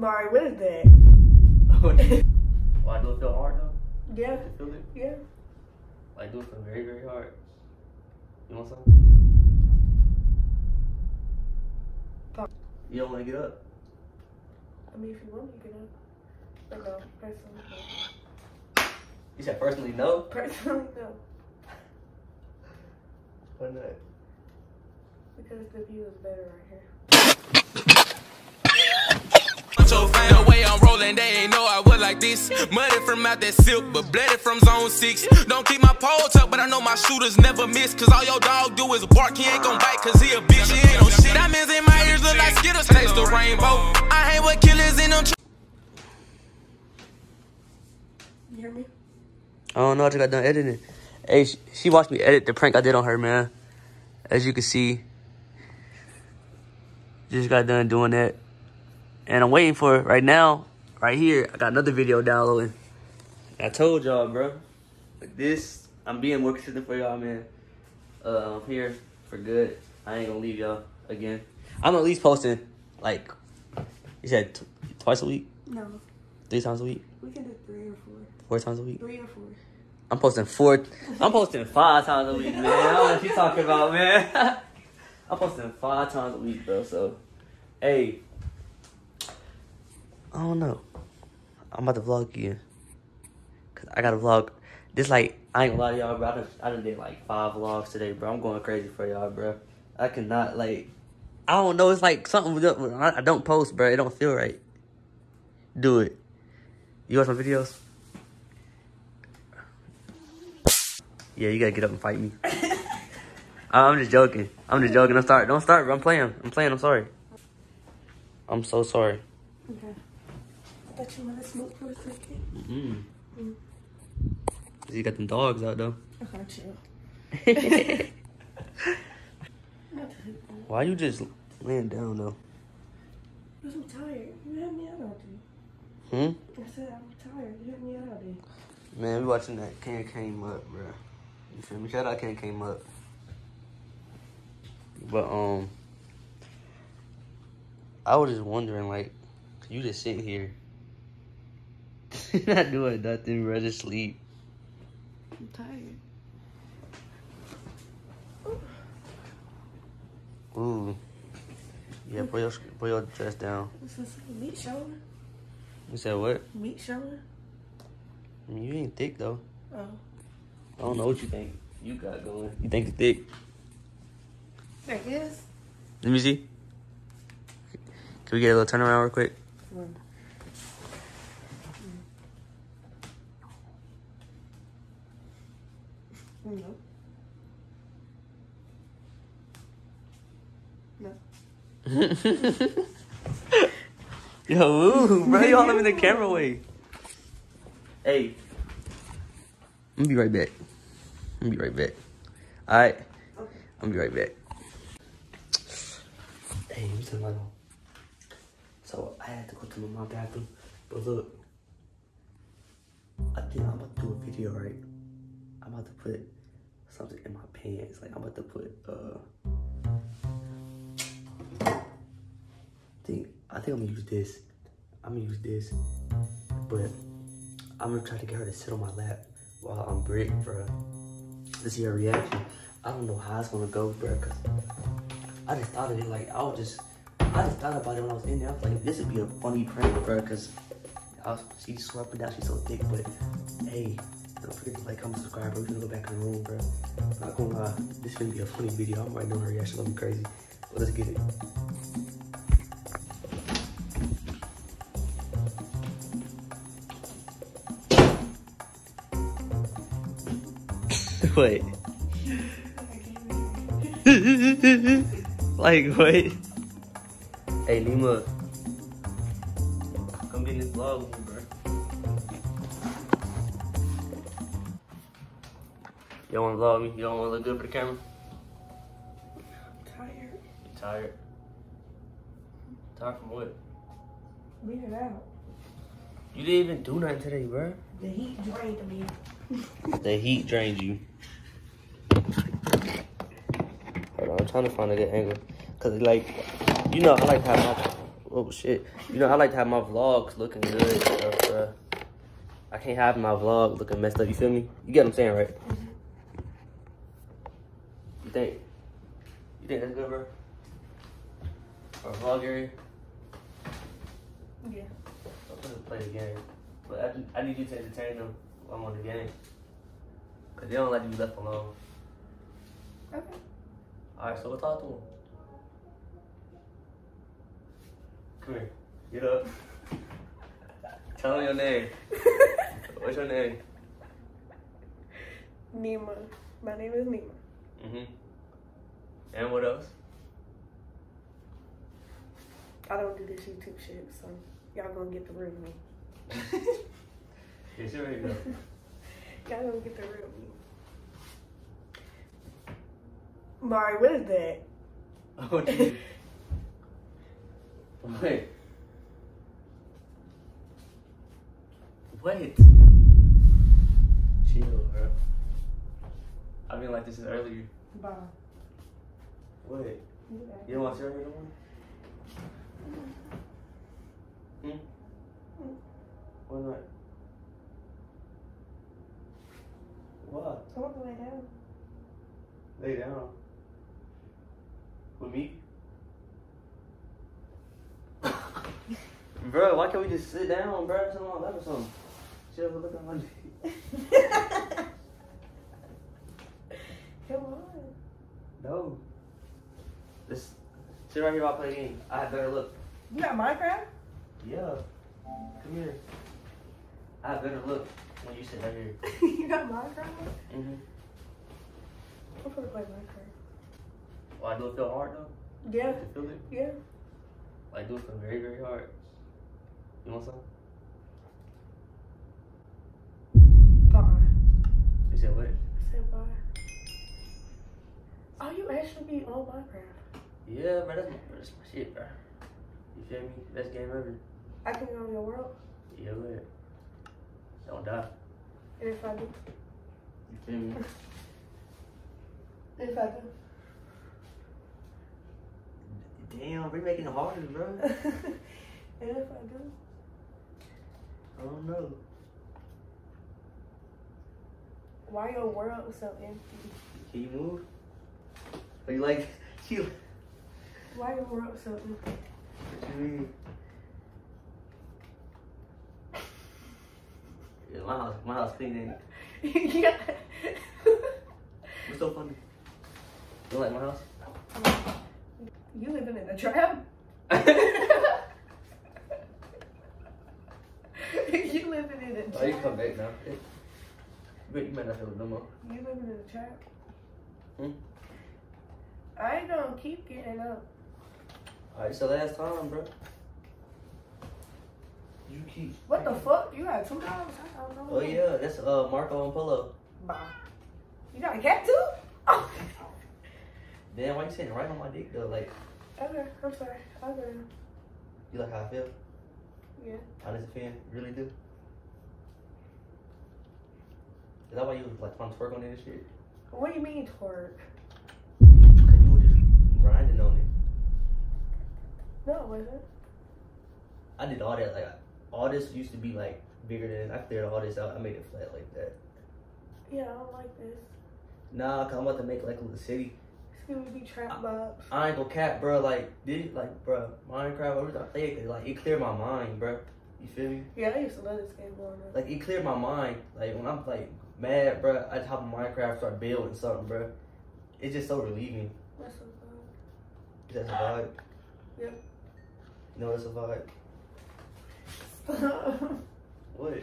Mari, what is that? Why do it feel hard though? Yeah, feel it? yeah. Like do it feel very, very hard. You want some? Fuck. You don't want to get up? I mean, if you want, you can. uh, But no, personally, no. You said personally no? Personally, no. Why not? Because the view is better right here. So fine. The way I'm rolling, they ain't know I was like this. Muddy from out that silk, but blooded from zone six. Don't keep my pole tucked, but I know my shooters never miss. Cause all your dog do is bark, he ain't gon' bite, cause he a bitch, he ain't no shit. Diamonds in my ears look like Skittles, taste the rainbow. I hate what killers in them. You hear me? I don't know. I just got done editing. Hey, she, she watched me edit the prank I did on her, man. As you can see, just got done doing that, and I'm waiting for it right now. Right here, I got another video downloading. I told y'all, bro. Like this, I'm being more consistent for y'all, man. Uh, I'm here for good. I ain't gonna leave y'all again. I'm at least posting like you said t- twice a week, No, three times a week, we can do three or four. four times a week. Three or four. I'm posting four. I'm posting five times a week, man. I don't know what you talking about, man. I'm posting five times a week, bro. So, hey, I don't know. I'm about to vlog you. Cause I got to vlog. This like I ain't gonna lie to y'all, bro. I done, I done did like five vlogs today, bro. I'm going crazy for y'all, bro. I cannot like. I don't know. It's like something I don't post, bro. It don't feel right. Do it. You watch my videos? Yeah, you gotta get up and fight me. I'm just joking. I'm just joking. Don't start. Don't start. Bro. I'm playing. I'm playing. I'm sorry. I'm so sorry. Okay. I thought you wanted to smoke for a second. Mm. You got them dogs out though. Okay, chill. Why you just laying down though? Because I'm tired. You had me out all day. Hmm. I said I'm tired. You had me out all day. Man, we watching that Can Came Up, bro. You feel me? Shout out Can Came Up. But um, I was just wondering, like, you just sitting here, not doing nothing, bro, just sleep. I'm tired. Ooh. Yeah, put your put your dress down. This is meat showing. You said what? Meat showing. I mean, you ain't thick though. Oh. I don't know what you think you got going. You think you thick? There it is. Let me see. Can we get a little turnaround real quick? One. No. No. Yo, ooh, bro, you all in the camera way. Hey, I'm gonna be right back. I'm gonna be right back. All right, I'm gonna be right back. Hey, let me tell you my So I had to go to my mom's bathroom, but look, I think I'm gonna do a video, right? I'm about to put something in my pants. Like I'm about to put uh. think I think I'm gonna use this. I'm gonna use this, but I'm gonna try to get her to sit on my lap while I'm brick, bro. To see her reaction. I don't know how it's gonna go, bro. Cause I just thought of it like I was just, I just thought about it when I was in there. I was like, this would be a funny prank, bro. Cause I was, she's and down, she's so thick. But hey, don't forget to like, comment, subscribe, bro. We gonna go back in the room, bro. Not gonna lie, this is gonna be a funny video. I'm right doing her reaction, gonna be crazy. But let's get it. Wait. like, wait. Hey, Lima. Come get in this vlog You don't want to vlog me? You don't want to look good for the camera? I'm tired. You tired? Tired from what? Beat it out. You didn't even do nothing today, bro. The heat drained me. The heat drains you. Hold on, I'm trying to find a good angle. Cause like, you know, I like to have my, Oh shit. You know, I like to have my vlogs looking good stuff, bruh. I can't have my vlog looking messed up, you feel me? You get what I'm saying, right? Mm-hmm. You think? You think that's good, bro? For a vlog area? Yeah. I'm gonna play the game. But I, I need you to entertain them while I'm on the game. Cause they don't let you left alone. Okay. Alright, so we'll talk to them. Come here. Get up. Tell them your name. What's your name? Nima. My name is Nima. Mm-hmm. And what else? I don't do this YouTube shit, so y'all gonna get the real me. Sure you go. Y'all gonna get the real me. Mari, what is that? Oh, gee. Wait. Wait. Chill, bro. I mean, like this is earlier. Bye. Wait. You don't want to no more? Hmm? Why not? What? I want to lay down. Lay down. With me? bro, why can't we just sit down, bro? Something on that or something. Shit, we're looking at my Come on. No. Just sit right here while I play a game. I have better look. You got Minecraft? Yeah. Come here. I have better look when you sit right here. you got Minecraft? Mm-hmm. I'm gonna play Minecraft. Well, I do it feel hard though? Yeah, feel it? yeah. I do it feel very, very hard. You want some? Bye. You said what? I said bye. Oh, you actually be on Minecraft. Yeah, bro, that's my, that's my shit, bro. You feel me? Best game ever. I can go in your world. Yeah, go ahead. Don't die. And if I do, You feel me? if I do. Damn, we're making it harder, bro. and if I do, I don't know. why your world so empty? Can you move? Are you like, you, Why you world so empty? what you mean? Yeah, my house, my house clean, ain't it? yeah. What's so funny? You like my house? You living in a trap? you living in a Oh, you trap? come back now. But you might not feel it no more. You living in a trap? Hmm? I ain't gonna keep getting up. Alright, so last time, bro. You keep. What the fuck? You got two dogs? I don't know. Oh yeah, that's uh Marco and Polo. Bye. You got a cat too? Oh. Damn, why you sitting right on my dick though? Like, Okay, I'm sorry. Okay. you like how I feel? Yeah. How does it feel? Really do? Is that why you like trying to twerk on it and shit? What do you mean twerk? Cause you were just grinding on it. No, it wasn't. I did all that. Like, all this used to be like bigger than. I cleared all this out. I made it flat like that. Yeah, I don't like this. Nah, cause I'm about to make like a little city. Scooby be trap box. I ain't gonna cap, bro. Like, did like, bro, Minecraft. Every time I play it, like, it cleared my mind, bro. You feel me? Yeah, I used to love this game growing up. Like, it cleared my mind. Like, when I'm like mad, bro, I just hop on Minecraft, start building something, bro. It's just so relieving. That's so That's a vibe. Yep. Know, it's a vibe. Stop. What?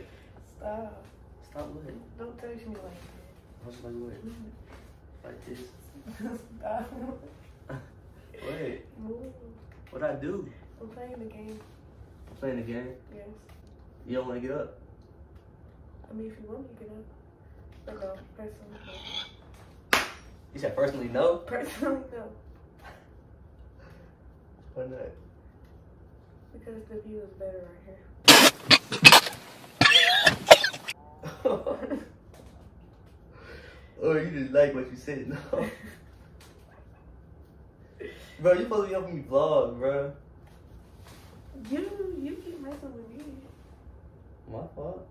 Stop. Stop what? Don't touch me like I was like, what? Like this? that. Stop. What? Move. What I do? I'm playing the game. I'm playing the game. Yes. You don't want to get up? I mean, if you want me, you can. uh, But no, personally, no. You said personally no? Personally, no. Why not? Because the view is better right here. oh, you just like what you said, no? bro, you supposed to be helping me vlog, bro. You, you keep messing with me. My fault.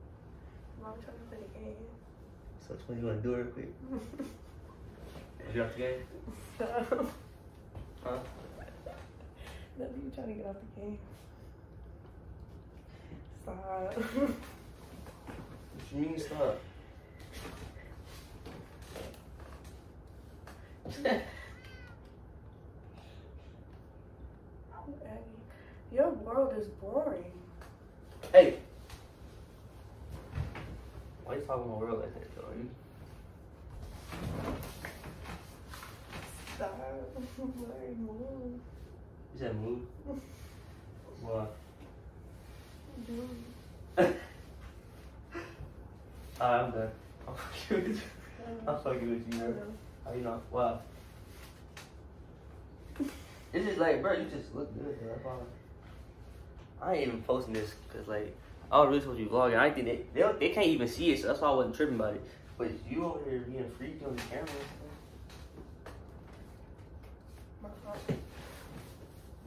Mom trying to play the game. So which one you wanna do real quick? Get off the game? Stop. Huh? No, you trying to get off the game. Stop. What you mean stop? Your world is boring. hey! Why are you talking my world like that, Jordan? Stop. Move. You said move? What? Alright, ah, I'm done. I'm fucking with you. I'm fucking with you, bro. How you know? Wow. It's just like, bro, you just look good, bro. I ain't even posting this because, like, I was really supposed to be vlogging. I think they, they they can't even see it, so that's why I wasn't tripping about it. But you over here being freaked on the camera. My heart. stuff.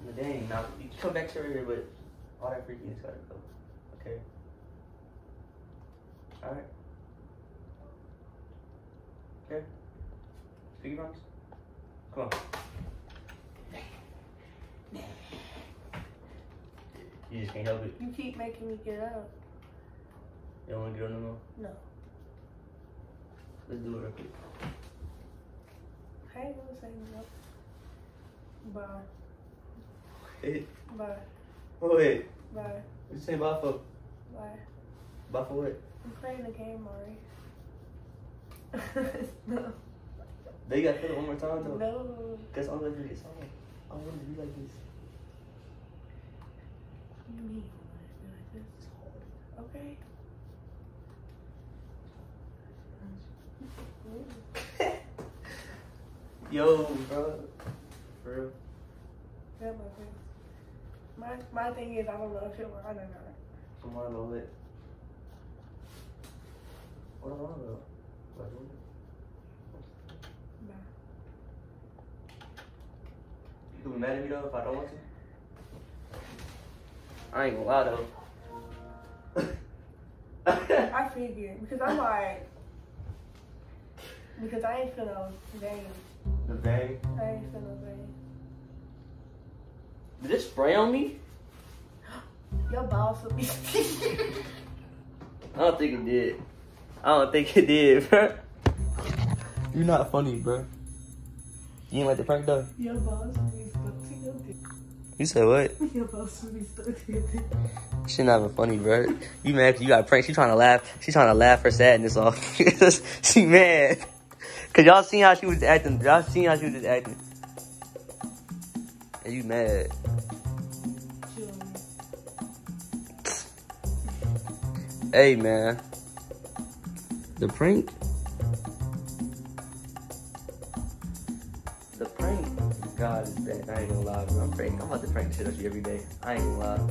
No, dang, now you come back to here, but all that freakiness gotta go. Okay. All right. Okay. Speaking promise. Come on. You just can't help it. You keep making me get up. You don't want to get on no more? No. Let's do it real quick. I ain't gonna say no. Bye. Hey, Bye. Oh, wait. Bye. What you say bye for? Bye. Bye for what? I'm playing the game, Mari. no. They got to feel it one more time, though. No. Because I'm going to get song. I want to be like this. You mean like this? Okay. Yo, bro. For real. Yeah, my face. My my thing is I don't know if it will or not. Come on, love it. What am I about? What am Nah. You can be mad at me though if I don't want to? I ain't gonna lie though. I figured because I'm like because I ain't feel no vein. the bang. I ain't feel no vein. Did it spray on me? Your balls will be I don't think it did. I don't think it did, bro. You're not funny, bro. You ain't like the prank though? Your balls will be stuck to your dick. You said what? Your balls will be stuck to your dick. She not even funny, bro. You mad you got pranked. She trying to laugh. She trying to laugh her sadness off. she mad. Cause y'all seen how she was acting. Y'all seen how she was just acting. And you mad. Chill. Hey, man. The prank. The prank. God is bad. I ain't gonna lie, bro. I'm prank. I'm about to prank shit on you every day. I ain't gonna lie.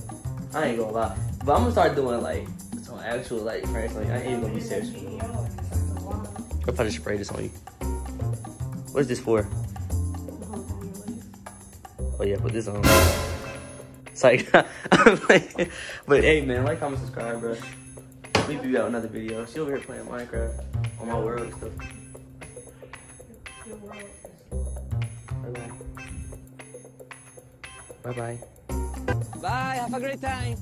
I ain't gonna lie. But I'm gonna start doing like some actual like pranks. Like I ain't even gonna be serious. I'll probably spray this on you. What's this for? Oh yeah, put this on. It's like, like, but hey man, like, comment, subscribe, bro. We do out another video. She over here playing Minecraft on my world and stuff. Bye bye. Bye bye. Bye, have a great time.